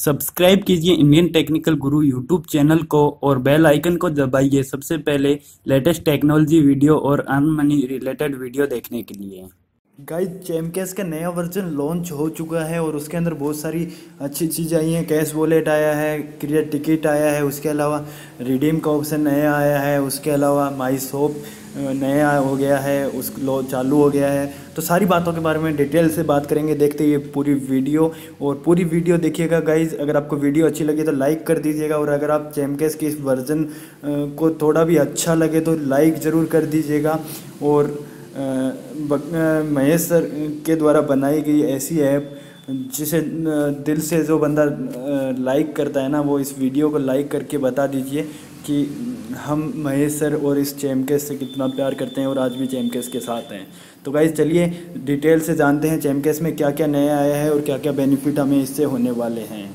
Subscribe कीजिए Indian technical Guru YouTube channel को और बेल आइकन को दबाइए सबसे पहले लेटेस्ट टेक्नोलॉजी वीडियो और अर्न मनी रिलेटेड वीडियो देखने के लिए। गाइस चैमकेस का नया वर्जन लॉन्च हो चुका है और उसके अंदर बहुत सारी अच्छी चीज़ें आई हैं। कैश वॉलेट आया है क्रिएट टिकट आया है, उसके अलावा रिडीम का ऑप्शन नया आया है, उसके अलावा माई शॉप नया हो गया है, उस लो, चालू हो गया है। तो सारी बातों के बारे में डिटेल से बात करेंगे, देखते ये पूरी वीडियो और पूरी वीडियो देखिएगा गाइज़ अगर आपको वीडियो अच्छी लगी तो लाइक कर दीजिएगा और अगर आप चैमकेस के इस वर्जन को थोड़ा भी अच्छा लगे तो लाइक ज़रूर कर दीजिएगा। और महेश सर के द्वारा बनाई गई ऐसी ऐप, जिसे दिल से जो बंदा लाइक करता है ना, वो इस वीडियो को लाइक करके बता दीजिए कि हम महेश सर और इस चैमकेस से कितना प्यार करते हैं और आज भी चैमकेस के साथ हैं। तो गाइज़ चलिए डिटेल से जानते हैं चैमकेस में क्या क्या नया आया है और क्या क्या बेनिफिट हमें इससे होने वाले हैं।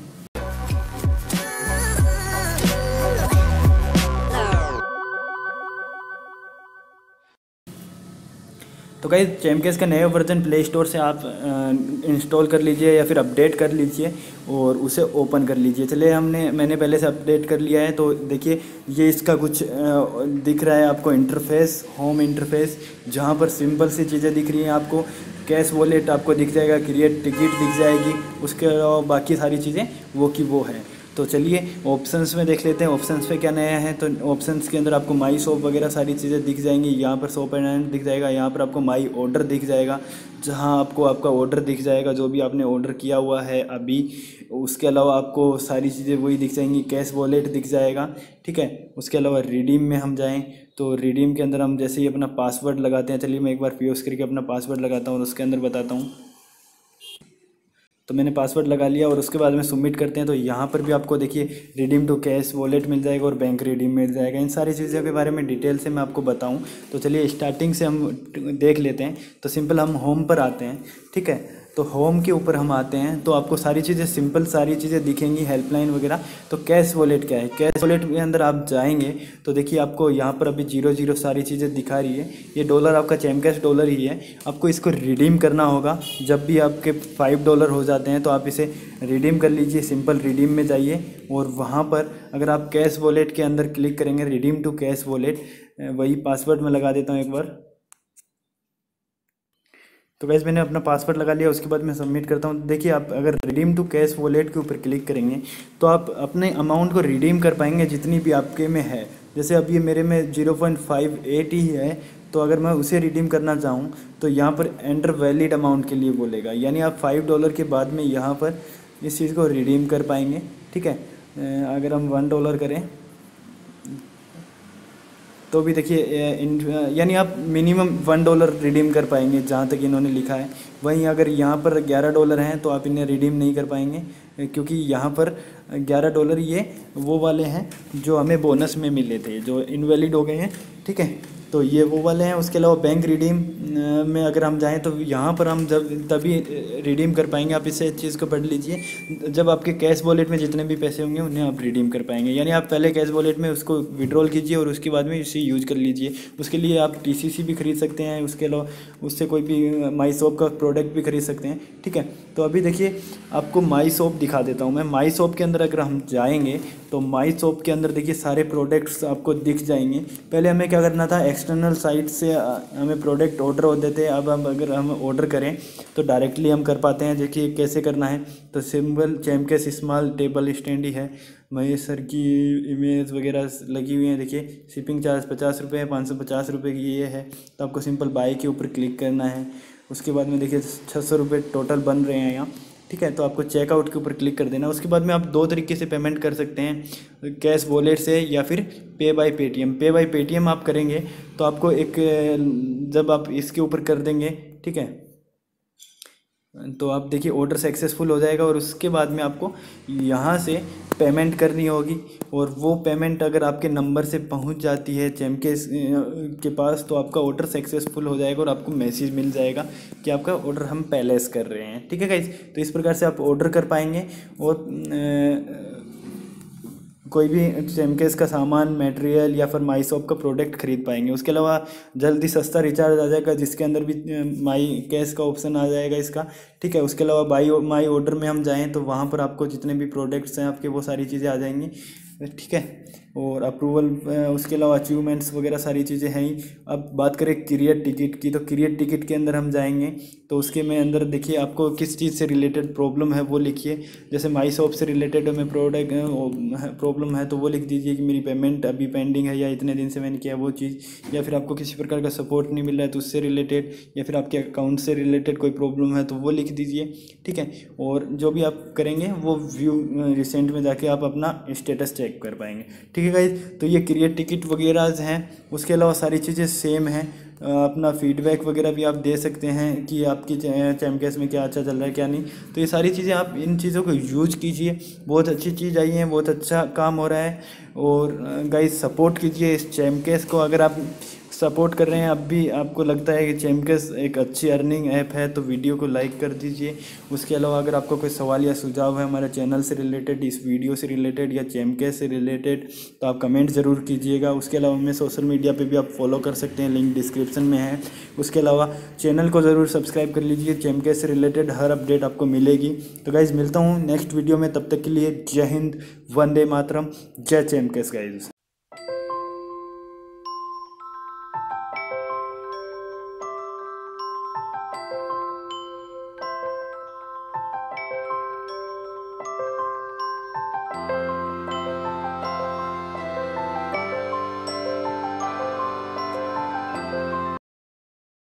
तो कहीं चैमकेस का नया वर्जन प्ले स्टोर से आप इंस्टॉल कर लीजिए या फिर अपडेट कर लीजिए और उसे ओपन कर लीजिए। चलिए, हमने, मैंने पहले से अपडेट कर लिया है तो देखिए, ये इसका कुछ दिख रहा है आपको इंटरफेस होम इंटरफेस जहाँ पर सिंपल सी चीज़ें दिख रही हैं आपको। कैश वॉलेट आपको दिख जाएगा क्रिएट टिकट दिख जाएगी, उसके अलावा बाकी सारी चीज़ें, वो की वो है। तो चलिए ऑप्शंस में देख लेते हैं। ऑप्शंस पे क्या नया है? तो ऑप्शंस के अंदर आपको माई शॉप वगैरह सारी चीज़ें दिख जाएँगी। यहाँ पर शॉप एंड दिख जाएगा। यहाँ पर आपको माई ऑर्डर दिख जाएगा, जहाँ आपको आपका ऑर्डर दिख जाएगा, जो भी आपने ऑर्डर किया हुआ है अभी। उसके अलावा आपको सारी चीज़ें वही दिख जाएँगी। कैश वॉलेट दिख जाएगा, ठीक है? उसके अलावा रिडीम में हम जाएँ। तो रिडीम के अंदर हम जैसे ही अपना पासवर्ड लगाते हैं, चलिए मैं एक बार पी करके अपना पासवर्ड लगाता हूँ और उसके अंदर बताता हूँ। तो मैंने पासवर्ड लगा लिया और उसके बाद में सबमिट करते हैं। तो यहाँ पर भी आपको देखिए रिडीम टू कैश वॉलेट मिल जाएगा और बैंक रिडीम मिल जाएगा। इन सारी चीज़ों के बारे में डिटेल से मैं आपको बताऊँ। तो चलिए स्टार्टिंग से हम देख लेते हैं। तो सिंपल हम होम पर आते हैं, ठीक है? तो होम के ऊपर हम आते हैं तो आपको सारी चीज़ें सिंपल सारी चीज़ें दिखेंगी हेल्पलाइन वगैरह। तो कैश वॉलेट क्या है? कैश वॉलेट के अंदर आप जाएँगे तो देखिए आपको यहाँ पर अभी ज़ीरो ज़ीरो सारी चीज़ें दिखा रही है। ये डॉलर आपका चैम कैश डॉलर ही है। आपको इसको रिडीम करना होगा। जब भी आपके फाइव डॉलर हो जाते हैं तो आप इसे रिडीम कर लीजिए। सिंपल रिडीम में जाइए और वहाँ पर अगर आप कैश वॉलेट के अंदर क्लिक करेंगे रिडीम टू कैश वॉलेट वही पासवर्ड में लगा देता हूँ एक बार। तो वैसे मैंने अपना पासवर्ड लगा लिया, उसके बाद मैं सबमिट करता हूँ। देखिए, आप अगर रिडीम टू कैश वॉलेट के ऊपर क्लिक करेंगे तो आप अपने अमाउंट को रिडीम कर पाएँगे जितनी भी आपके में है। जैसे अब ये मेरे में ज़ीरो पॉइंट फाइव एट ही है तो अगर मैं उसे रिडीम करना चाहूँ तो यहाँ पर एंटर वैलिड अमाउंट के लिए बोलेगा। यानी आप फाइव डॉलर के बाद में यहाँ पर इस चीज़ को रिडीम कर पाएँगे, ठीक है? अगर हम वन डॉलर करें तो भी देखिए यानी आप मिनिमम वन डॉलर रिडीम कर पाएँगे जहाँ तक इन्होंने लिखा है। वहीं अगर यहाँ पर ग्यारह डॉलर हैं तो आप इन्हें रिडीम नहीं कर पाएँगे, क्योंकि यहाँ पर ग्यारह डॉलर ये वो वाले हैं जो हमें बोनस में मिले थे, जो इनवैलिड हो गए हैं, ठीक है? तो ये वो वाले हैं, उसके अलावा बैंक रिडीम में अगर हम जाएँ तो यहाँ पर हम जब, तभी रिडीम कर पाएँगे। आप इसे चीज़ को पढ़ लीजिए। जब आपके कैश वॉलेट में जितने भी पैसे होंगे, उन्हें आप रिडीम कर पाएँगे। यानी आप पहले कैश वॉलेट में उसको विड्रॉल कीजिए और उसके बाद में इसे यूज़ कर लीजिए। उसके लिए आप टी भी खरीद सकते हैं, उसके अलावा उससे कोई भी माई शॉप का प्रोडक्ट भी खरीद सकते हैं, ठीक है? तो अभी देखिए, आपको माई शॉप दिखा देता हूँ मैं। माई शॉप के अंदर अगर हम जाएँगे तो माई शॉप के अंदर देखिए सारे प्रोडक्ट्स आपको दिख जाएँगे। पहले हमें क्या करना था एक्सटर्नल साइट से हमें प्रोडक्ट ऑर्डर होते थे। अब हम, अगर हम ऑर्डर करें तो डायरेक्टली हम कर पाते हैं। देखिए कैसे करना है तो सिंपल चैमकेस स्मॉल टेबल स्टैंड ही है। महेश सर की इमेज वगैरह लगी हुई है। देखिए शिपिंग चार्ज पचास रुपये है, पाँच सौ पचास रुपये की ये है। तो आपको सिंपल बाई के ऊपर क्लिक करना है। उसके बाद में देखिए, छः सौ रुपये टोटल बन रहे हैं यहाँ। ठीक है तो आपको चेकआउट के ऊपर क्लिक कर देना। उसके बाद में आप दो तरीके से पेमेंट कर सकते हैं कैश वॉलेट से या फिर pay by Paytm pay by Paytm आप करेंगे तो आपको एक, जब आप इसके ऊपर कर देंगे, ठीक है? तो आप देखिए ऑर्डर सक्सेसफुल हो जाएगा और उसके बाद में आपको यहाँ से पेमेंट करनी होगी और वो पेमेंट अगर आपके नंबर से पहुँच जाती है चैम के पास तो आपका ऑर्डर सक्सेसफुल हो जाएगा और आपको मैसेज मिल जाएगा कि आपका ऑर्डर हम पैलेस कर रहे हैं। ठीक है गाइज़ तो इस प्रकार से आप ऑर्डर कर पाएँगे और कोई भी चैमकेस का सामान मटेरियल या फिर माई शॉप का प्रोडक्ट खरीद पाएँगे। उसके अलावा जल्दी सस्ता रिचार्ज आ जाएगा, जिसके अंदर भी माई कैश का ऑप्शन आ जाएगा इसका। ठीक है, उसके अलावा बाई माई ऑर्डर में हम जाएँ तो वहाँ पर आपको जितने भी प्रोडक्ट्स हैं, आपके वो सारी चीज़ें आ जाएँगी। ठीक है? और अप्रूवल उसके अलावा अचीवमेंट्स वगैरह सारी चीज़ें हैं ही। अब बात करें क्रिएट टिकट की तो क्रिएट टिकट के अंदर हम जाएँगे। तो उसके में अंदर देखिए, आपको किस चीज़ से रिलेटेड प्रॉब्लम है वो लिखिए। जैसे माई शॉप से रिलेटेड हमें प्रोडक्ट प्रॉब्लम है तो वो लिख दीजिए कि मेरी पेमेंट अभी पेंडिंग है या इतने दिन से मैंने किया वो चीज़। या फिर आपको किसी प्रकार का सपोर्ट नहीं मिल रहा है तो उससे रिलेटेड या फिर आपके अकाउंट से रिलेटेड कोई प्रॉब्लम है तो वो लिख दीजिए। ठीक है? और जो भी आप करेंगे, वो व्यू रिसेंट में जाके आप अपना स्टेटस चेक कर पाएँगे। ठीक है गाइज़ तो ये क्रिएट टिकट वगैरह हैं। उसके अलावा सारी चीज़ें सेम हैं। अपना फीडबैक वगैरह भी आप दे सकते हैं कि आपकी चैमकेस में क्या अच्छा चल रहा है, क्या नहीं। तो ये सारी चीज़ें आप इन चीज़ों को यूज़ कीजिए। बहुत अच्छी चीज़ आई है, बहुत अच्छा काम हो रहा है। और गाइज़ सपोर्ट कीजिए इस चैमकेस को। अगर आप सपोर्ट कर रहे हैं। अब भी आपको लगता है कि चैमकस एक अच्छी अर्निंग ऐप है तो वीडियो को लाइक कर दीजिए। उसके अलावा अगर आपको कोई सवाल या सुझाव है हमारे चैनल से रिलेटेड, इस वीडियो से रिलेटेड या चैमकस से रिलेटेड तो आप कमेंट ज़रूर कीजिएगा। उसके अलावा हमें सोशल मीडिया पर भी आप फॉलो कर सकते हैं, लिंक डिस्क्रिप्शन में है। उसके अलावा चैनल को ज़रूर सब्सक्राइब कर लीजिए चैमकस से रिलेटेड हर अपडेट आपको मिलेगी। तो गाइज़ मिलता हूँ नेक्स्ट वीडियो में, तब तक के लिए जय हिंद, वंदे मातरम, जय चैमकस गाइज़